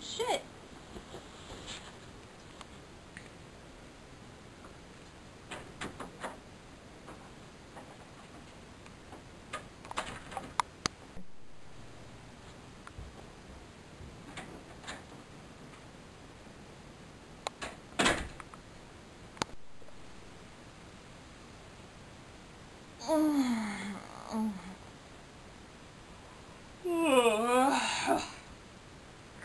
Shit. God,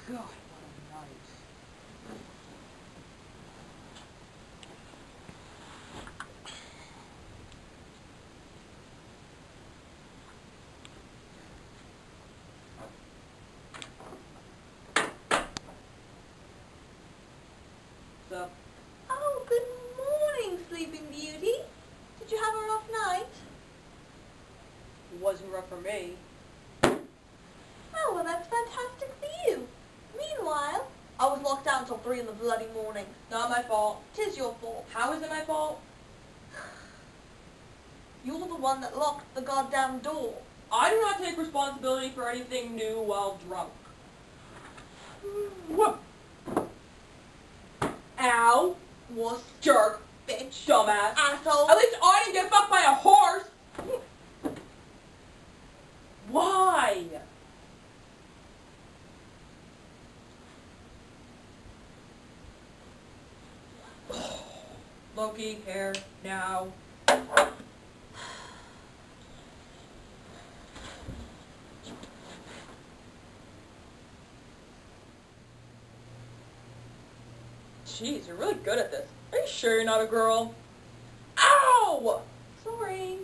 what a night. So, Oh, good morning, Sleeping Beauty. Did you have a rough night? it wasn't rough for me. Oh, well, that's fantastic for you. Meanwhile, I was locked out until three in the bloody morning. Not my fault. Tis your fault. How is it my fault? You're the one that locked the goddamn door. I do not take responsibility for anything new while drunk. Whoa. Ow. Was Jerk. bitch. Dumbass. Asshole. At least I didn't get fucked by a horse. Why? Loki, hair, now. Jeez, you're really good at this. Are you sure you're not a girl? Ow! Sorry.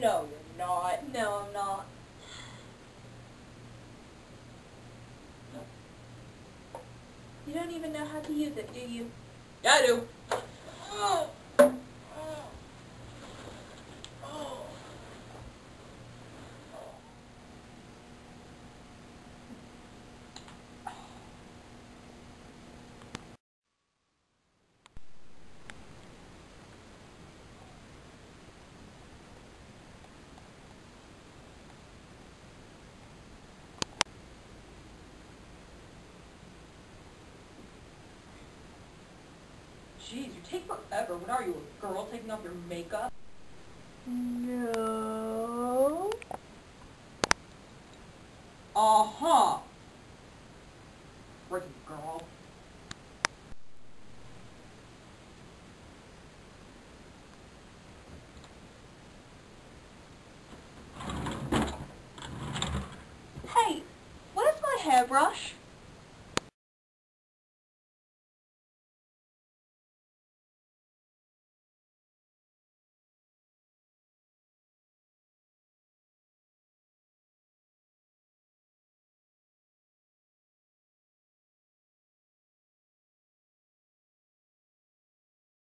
No, you're not. No, I'm not. You don't even know how to use it, do you? Yareu! Jeez, you take forever. What are you, a girl taking off your makeup? No. Uh-huh. Freaking girl. Hey, where's my hairbrush?